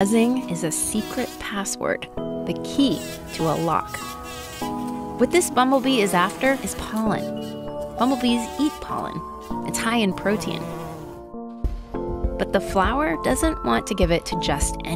Buzzing is a secret password, the key to a lock. What this bumblebee is after is pollen. Bumblebees eat pollen, it's high in protein. But the flower doesn't want to give it to just any.